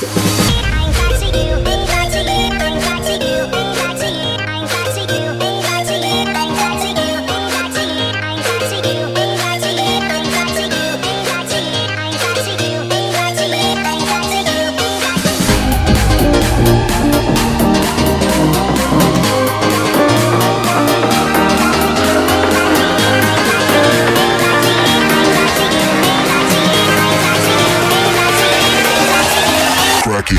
Bye. Becky.